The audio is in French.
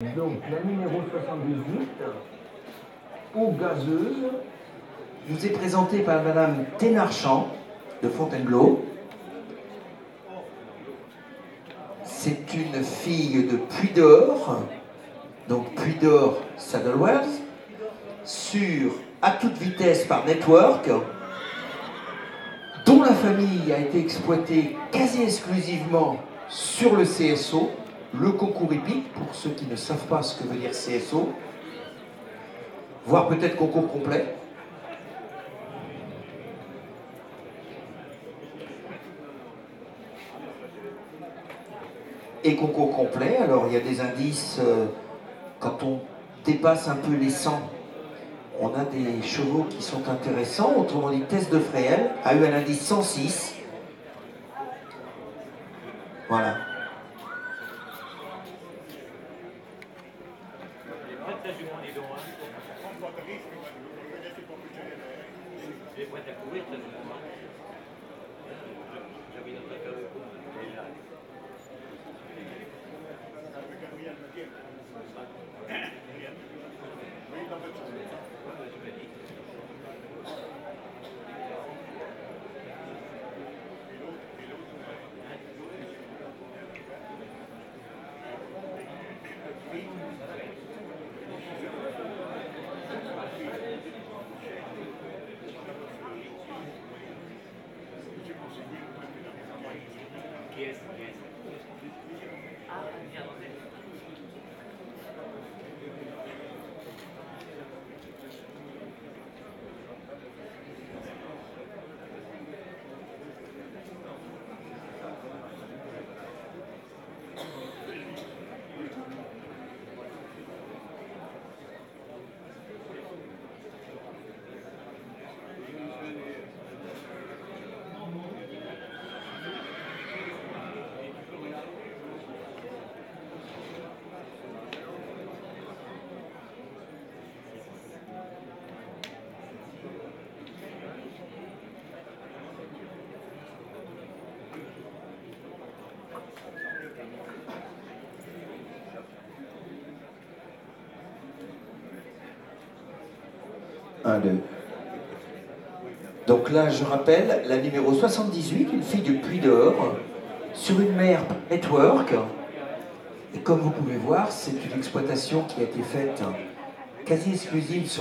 Donc la numéro 78, eau gazeuse, nous est présentée par Madame Thénarchant de Fontainebleau. C'est une fille de Puy-d'Or, donc Puy-d'Or Saddleworth, sur à toute vitesse par network, dont la famille a été exploitée quasi exclusivement sur le CSO, le concours hippique, pour ceux qui ne savent pas ce que veut dire CSO, voire peut-être concours complet. Et concours complet, alors il y a des indices, euh, quand on dépasse un peu les 100, on a des chevaux qui sont intéressants, autrement dit Test de Fréhel a eu un indice 106. Voilà. Det är på att jag går inte. Yes, yes. Donc là, je rappelle, la numéro 78, une fille de Puy d'Or, sur une mer network. Et comme vous pouvez voir, c'est une exploitation qui a été faite quasi exclusive sur